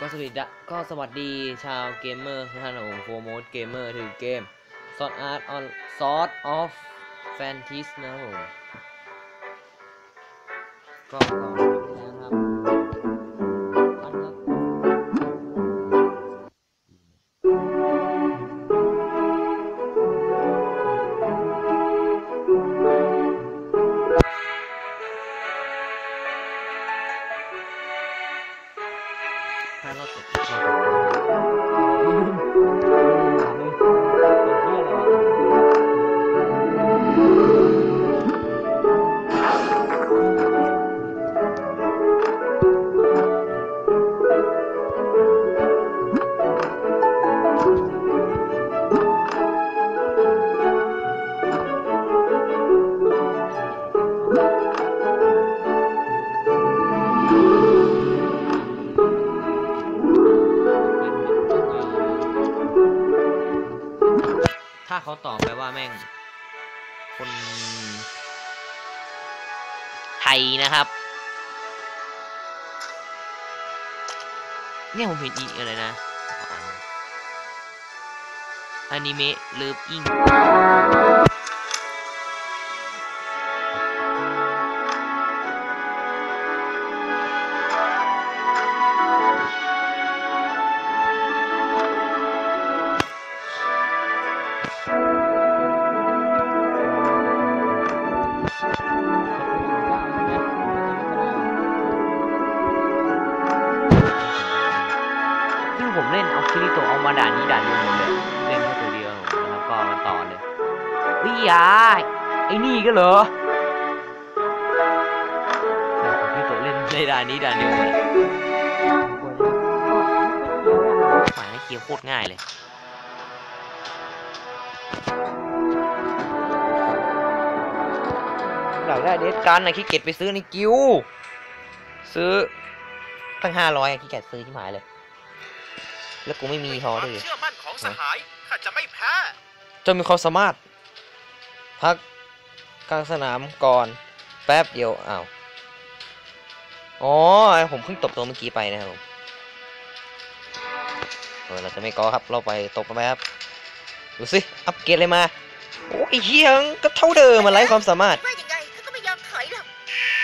ก็สวัสดีก็สวัสดีชาวเกมเมอร์ทุกท่านนะผมโฟร์โมดเกมเมอร์ถือเกมซอสอาร์ตออนซอสออฟแฟนทิสนะครับผมก็ล้วนะครับ เขาตอบไปว่าแม่ง คน ไทยนะครับ เนี่ยผมเห็นอีกอะไรนะอนิเมะเลิฟอิง ล่นเอาคิริโตเอามาด่านนี้ด่านเดียวหมดเลยเล่นแค่ตัวเดียวนะครับก็มันต่อเลยวิยาไอ้นี่ก็เหรอเอาคิริโตเล่นในด่านนี้ด่านเดียวหมดเลยฝ่ายเกียร์โคตรง่ายเลยอยากได้เดสการ์ดนะขี้เกียจไปซื้อในกิวซื้อตั้งห้าร้อยขี้เกียจซื้อที่หมายเลย แล้วกูไม่มีพอควาด้มวยเชื่อมั่นของสหายข้าจะไม่แพ้จนมีความสามารถ พักกลางสนามก่อน แป๊บเดียวอ้าวอ๋อผมเพิ่งตบตัวเมื่อกี้ไปนะครับผมเออเราจะไม่กอครับเราไปตบกันไหมครับดูสิอัปเกรดเลยมาโอ้ยเฮียงก็เท่าเดิมมันไร้ความสามารถว่ายังไงเขาก็ไม่ยอมถอยหรอก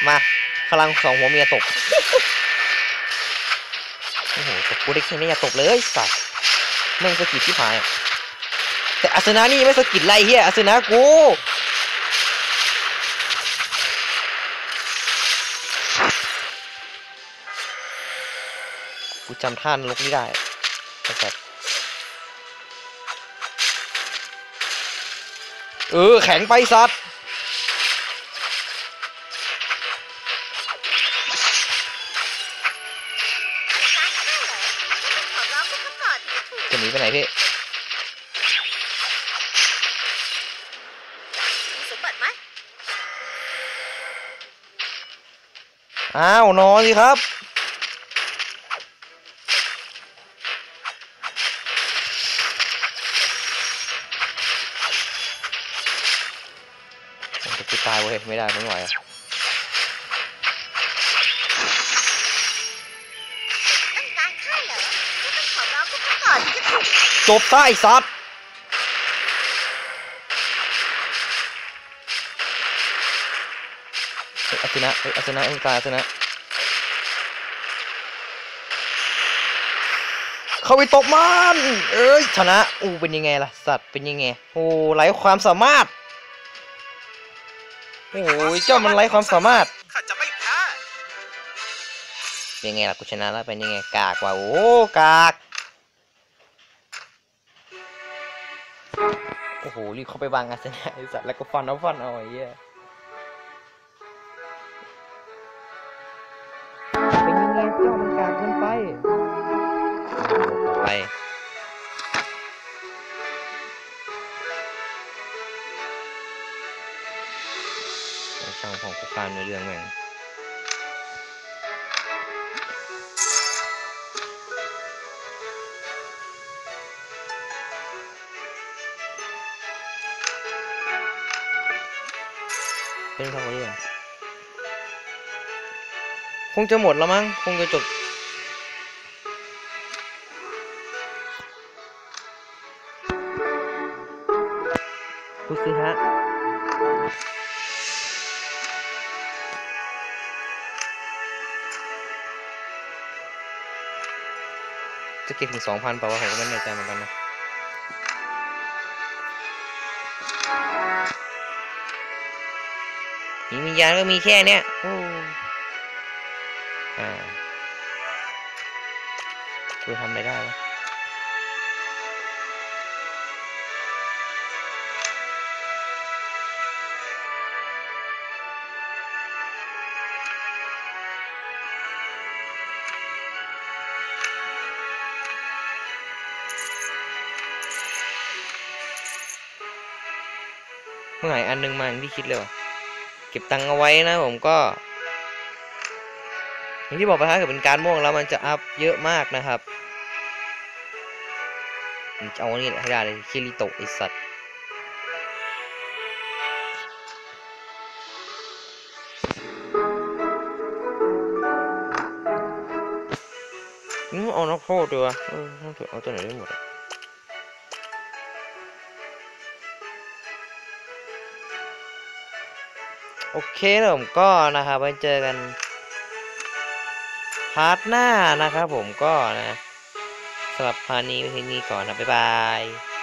มาพลังสองหัวเมียตกโอ้โห ตบกูได้แค่นี้อย่าตบเลยสัตว์แม่งสะกิดที่หาย แต่อาสนะนี่ไม่สะกิดไรเฮียอาสนะกูกูจำท่านลกไม่ได้ไอ้สัตว์เออ แข็งไปสัตว์ นีไปไหนพี่มีสมบัติไหมอ้าวนอนสิครับผมจะกูตายเว้ยไม่ได้ไม่ไหวอะ จะถูกจบซะไอ้สัตว์เฮ้ยอาสนะเฮ้ยอาสนะเอ้ยตายอาสนะ เข้าไปตบมันเอ้ยชนะ อู้เป็นยังไงล่ะ สัตว์เป็นยังไง โอ้ไร้ความสามารถ โอ้ยเจ้ามันไร้ความสามารถข้าจะไม่แพ้เป็นไงล่ะกูชนะแล้วเป็นยังไงกากว่ะโอ้กาก โอ้โหรีบเข้าไปวางอาสนะไอสัตว์แล้วก็ฟันเอาฟันเอาไอ้เหี้ยเป็นยังไงเจ้ามันกากเกินไป ไป ช่างของกูฟานในเรื่องแม่ง เล่นคาร์บอนก่อนคงจะหมดแล้วมั้ง คงจะจบ คุณซื้อฮะจะเก็บถึงสองพันเปล่าวะผมก็ไม่แน่ใจเหมือนกันนะ หินวิญญาณก็มีแค่เนี้ยโอ้อ่ากูทำอะไรได้วะเมื่อไหร่อันหนึงมาอย่างที่คิดเลยวะเก็บตังค์เอาไว้นะผมก็อย่างที่บอกไปถ้าเกิดเป็นการม่วงแล้วมันจะอัพเยอะมากนะครับผมจะเอาอันนี้ให้ได้เลยคิริโตะไอสัตว์นี่มันเอานักโทษด้วยวะเออต้อเอาตัวไหนได้หมดอะ โอเคผมก็นะครับไว้เจอกัน part หน้านะครับผมก็นะสำหรับ part นี้ไว้ที่นี่ก่อนนะบ๊ายบาย